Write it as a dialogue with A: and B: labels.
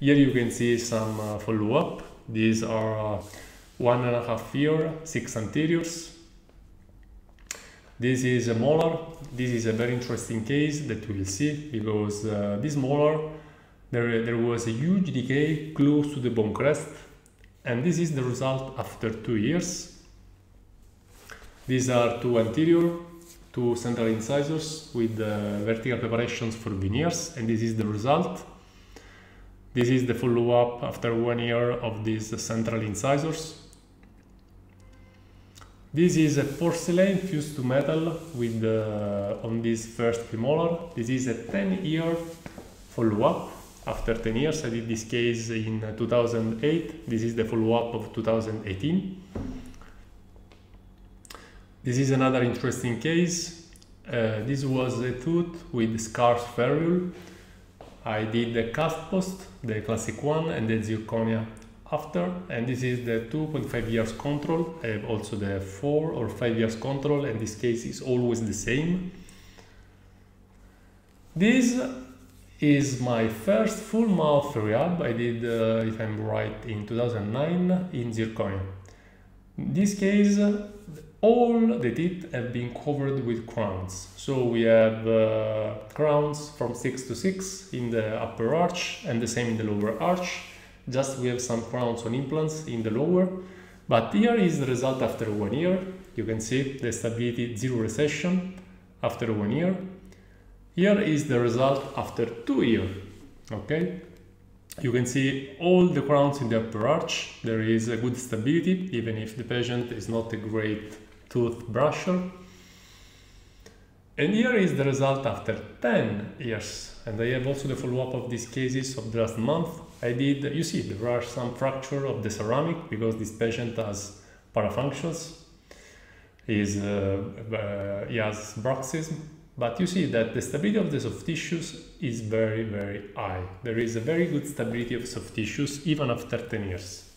A: Here you can see some uh, follow-up. These are uh, one and a half year, six anteriors. This is a molar. This is a very interesting case that we will see because uh, this molar, there, there was a huge decay close to the bone crest and this is the result after two years. These are two anterior, two central incisors with uh, vertical preparations for veneers and this is the result. This is the follow-up after one year of these central incisors. This is a porcelain fused to metal with uh, on this first premolar. This is a 10 year follow-up. After 10 years, I did this case in 2008. This is the follow-up of 2018. This is another interesting case. Uh, this was a tooth with scarce ferrule I did the cast post, the classic one, and the zirconia after, and this is the 2.5 years control. I have also the 4 or 5 years control, and this case is always the same. This is my first full mouth rehab. I did, uh, if I'm right, in 2009 in zirconia. In this case, all the teeth have been covered with crowns. So we have uh, crowns from 6 to 6 in the upper arch and the same in the lower arch. Just we have some crowns on implants in the lower. But here is the result after one year. You can see the stability zero recession after one year. Here is the result after two years. Okay, you can see all the crowns in the upper arch. There is a good stability, even if the patient is not a great tooth brusher. And here is the result after 10 years. And I have also the follow-up of these cases of the last month. I did, you see, there are some fracture of the ceramic because this patient has parafunctions. He's, uh, uh, he has bruxism. But you see that the stability of the soft tissues is very, very high. There is a very good stability of soft tissues even after 10 years.